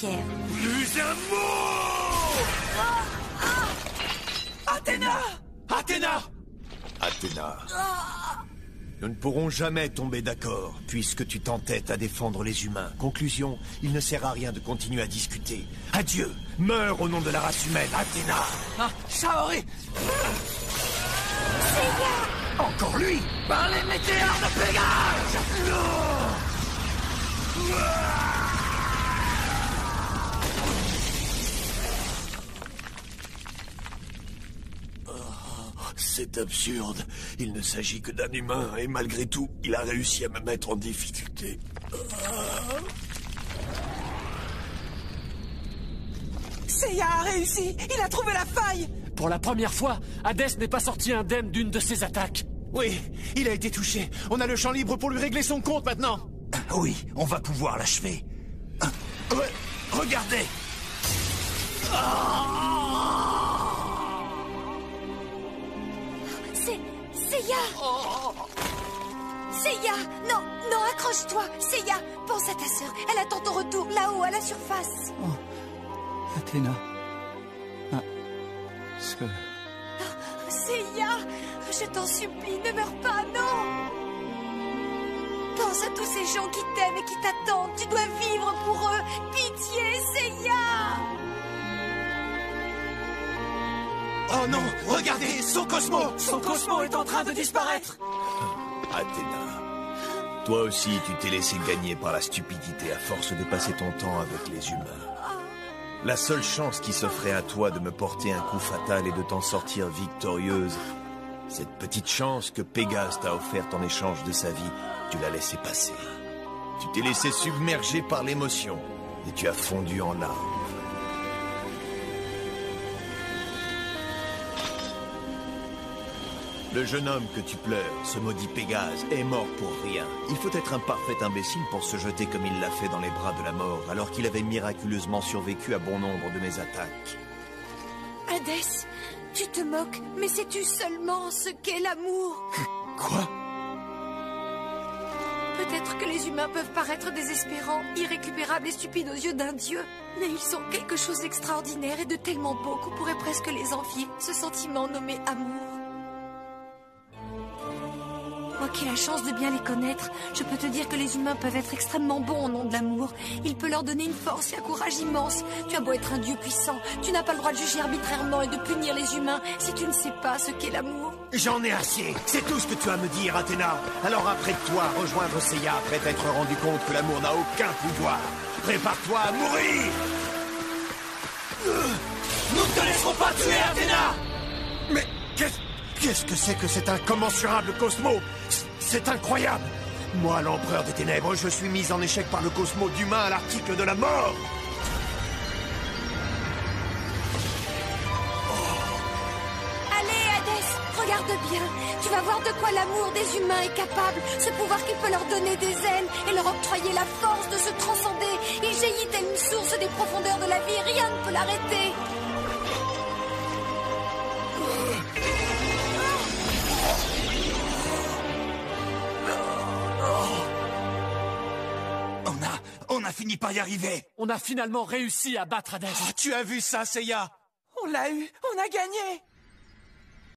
Plus un mot Athéna Athéna Athéna. Nous ne pourrons jamais tomber d'accord, puisque tu t'entêtes à défendre les humains. Conclusion, il ne sert à rien de continuer à discuter. Adieu Meurs au nom de la race humaine, Athéna Ah, Shaori Encore lui Par les météores de Pégase C'est absurde. Il ne s'agit que d'un humain, et malgré tout, il a réussi à me mettre en difficulté. Seiya a réussi Il a trouvé la faille Pour la première fois, Hadès n'est pas sorti indemne d'une de ses attaques. Oui, il a été touché. On a le champ libre pour lui régler son compte maintenant. Oui, on va pouvoir l'achever. Ouais, regardez C'est... Seiya Seiya Non, non, accroche-toi Seiya, pense à ta sœur. Elle attend ton retour là-haut, à la surface. Athéna. Ah. Ce... Seiya, je t'en supplie, ne meurs pas, non Pense à tous ces gens qui t'aiment et qui t'attendent. Tu dois vivre pour eux. Pitié, Oh non Regardez Son Cosmo Son Cosmo est en train de disparaître Athéna. Toi aussi, tu t'es laissé gagner par la stupidité à force de passer ton temps avec les humains. La seule chance qui s'offrait à toi de me porter un coup fatal et de t'en sortir victorieuse, cette petite chance que Pégase t'a offerte en échange de sa vie, tu l'as laissé passer. Tu t'es laissé submerger par l'émotion et tu as fondu en larmes. Le jeune homme que tu pleures, ce maudit Pégase, est mort pour rien. Il faut être un parfait imbécile pour se jeter comme il l'a fait dans les bras de la mort, alors qu'il avait miraculeusement survécu à bon nombre de mes attaques. Hadès, tu te moques, mais sais-tu seulement ce qu'est l'amour? Quoi? Peut-être que les humains peuvent paraître désespérants, irrécupérables et stupides aux yeux d'un dieu, mais ils sont quelque chose d'extraordinaire et de tellement beau qu'on pourrait presque les envier, ce sentiment nommé amour. Qui la chance de bien les connaître, je peux te dire que les humains peuvent être extrêmement bons au nom de l'amour. Il peut leur donner une force et un courage immense. Tu as beau être un dieu puissant, tu n'as pas le droit de juger arbitrairement et de punir les humains si tu ne sais pas ce qu'est l'amour. J'en ai assez C'est tout ce que tu as à me dire, Athéna Alors apprête-toi à rejoindre Seiya après t'être rendu compte que l'amour n'a aucun pouvoir Prépare-toi à mourir Nous ne te laisserons pas tuer, Athéna qu'est-ce que c'est que cet incommensurable Cosmo? C'est incroyable Moi, l'empereur des ténèbres, je suis mis en échec par le Cosmo d'humain à l'article de la mort Allez, Hadès, regarde bien. Tu vas voir de quoi l'amour des humains est capable. Ce pouvoir qui peut leur donner des ailes et leur octroyer la force de se transcender. Il jaillit telle une source des profondeurs de la vie. Rien ne peut l'arrêter. A... on a fini par y arriver. On a finalement réussi à battre Hadès. Tu as vu ça, Seiya? On l'a eu On a gagné